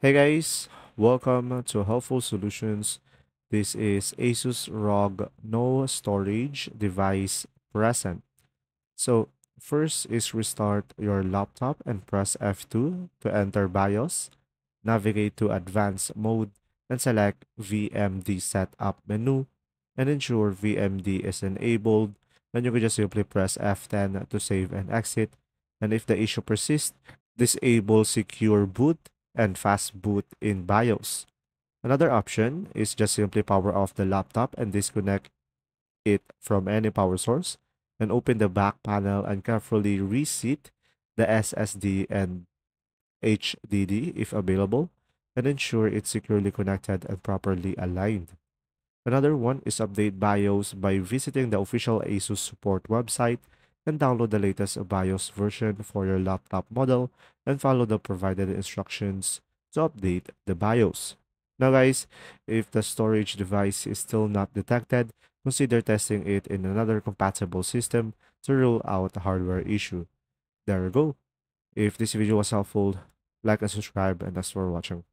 Hey guys, welcome to Helpful Solutions. This is Asus ROG No Storage Device Present. So, first is restart your laptop and press F2 to enter BIOS. Navigate to Advanced Mode and select VMD Setup menu and ensure VMD is enabled. Then you can just simply press F10 to save and exit. And if the issue persists, disable Secure Boot and fast boot in BIOS. Another option is just simply power off the laptop and disconnect it from any power source and open the back panel and carefully reseat the SSD and HDD if available and ensure it's securely connected and properly aligned. Another one is update BIOS by visiting the official ASUS support website and download the latest BIOS version for your laptop model and follow the provided instructions to update the BIOS. Now guys, if the storage device is still not detected, consider testing it in another compatible system to rule out a hardware issue. There you go. If this video was helpful, like and subscribe and thanks for watching.